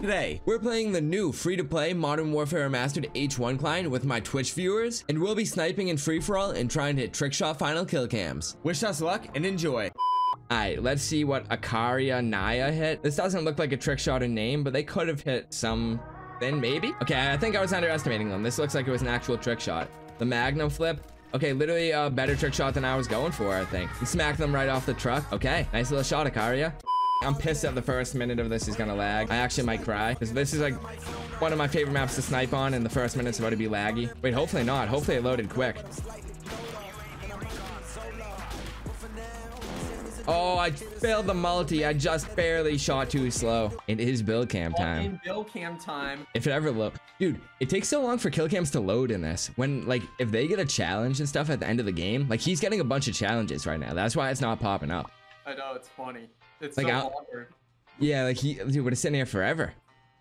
Today, we're playing the new free-to-play Modern Warfare Remastered H1 client with my Twitch viewers, and we'll be sniping in free-for-all and trying to hit trickshot final kill cams. Wish us luck and enjoy. Alright, let's see what Akaria Naya hit. This doesn't look like a trick shot in name, but they could have hit some then maybe? Okay, I think I was underestimating them. This looks like it was an actual trick shot. The Magnum flip. Okay, literally a better trick shot than I was going for, I think. Smack them right off the truck. Okay, nice little shot, Akaria. I'm pissed that the first minute of this is gonna lag. I actually might cry because this is like one of my favorite maps to snipe on and the first minute's about to be laggy. Wait, hopefully not. Hopefully it loaded quick. Oh, I failed the multi. I just barely shot too slow. It is build cam time. In build cam time. If it ever load. Dude, it takes so long for kill cams to load in this. When, like, if they get a challenge and stuff at the end of the game, like, he's getting a bunch of challenges right now. That's why it's not popping up. I know, it's funny. It's Like, so I'll- awkward. Yeah, like, he dude, would have sitting here forever.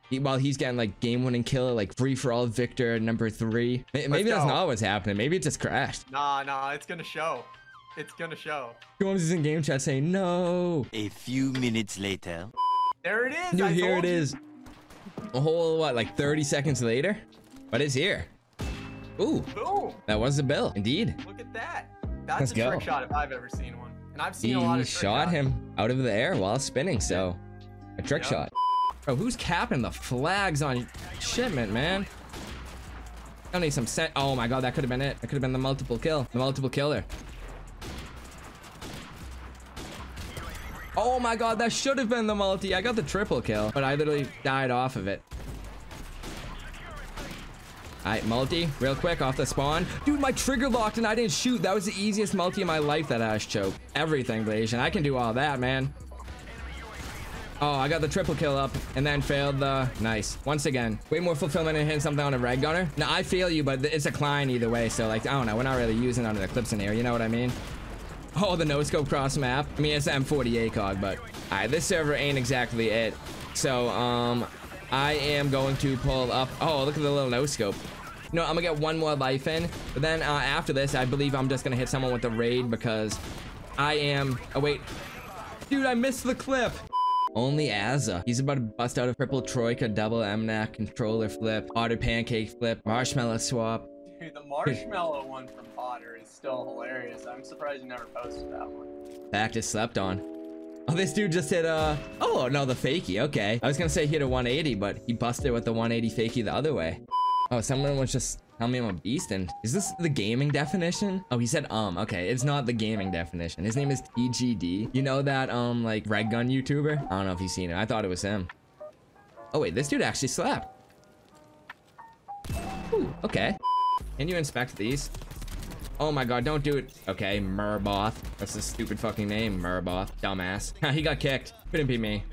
He, while he's getting, like, game-winning killer, like, free-for-all victor number three. May- Maybe that's go. not what's happening. Maybe it just crashed. Nah, nah, it's gonna show. It's gonna show. Gomes is in game chat saying, no. A few minutes later. There it is. Dude, I here told it you. is. A whole, what, like 30 seconds later? But it's here. Ooh, Boom. that was the bill. Indeed. Look at that. That's Let's a go. trick shot if I've ever seen one. And I've seen He a lot of shot shots. him out of the air while spinning, so a trick Yep. shot. Oh, who's capping the flags on shipment, man? I need some set. Oh my god, that could have been it. That could have been the multiple kill. The multiple killer. Oh my god, that should have been the multi. I got the triple kill, but I literally died off of it. Alright, multi, real quick, off the spawn. Dude, my trigger locked and I didn't shoot. That was the easiest multi in my life that Ash choked. Everything, Blasian. I can do all that, man. Oh, I got the triple kill up and then failed the... Nice. Once again, way more fulfillment in hitting something on a red gunner. Now, I feel you, but it's a climb either way. So, like, I don't know. We're not really using on the clips in here. You know what I mean? Oh, the no-scope cross map. I mean, it's the M40 ACOG, but... Alright, this server ain't exactly it. So, um... I am going to pull up... Oh, look at the little no-scope. No, I'm gonna get one more life in. But then, uh, after this, I believe I'm just gonna hit someone with the raid because... I am... Oh, wait. Dude, I missed the clip. Only Azza. He's about to bust out a triple troika, double MNAC, controller flip, otter pancake flip, marshmallow swap. Dude, the marshmallow one from Potter is still hilarious. I'm surprised you never posted that one. Fact is slept on. Oh, this dude just hit a... Oh no, the fakie. Okay, I was gonna say he hit a 180, but he busted with the 180 fakie the other way. Oh, someone was just telling me I'm a beast. And is this the gaming definition? Oh, he said um. Okay, it's not the gaming definition. His name is TGD. You know that um like red gun YouTuber? I don't know if you've seen it. I thought it was him. Oh wait, this dude actually slapped. Ooh, okay. Can you inspect these? Oh my god, don't do it. Okay, Murboth. That's a stupid fucking name, Murboth. Dumbass. he got kicked. Couldn't be me.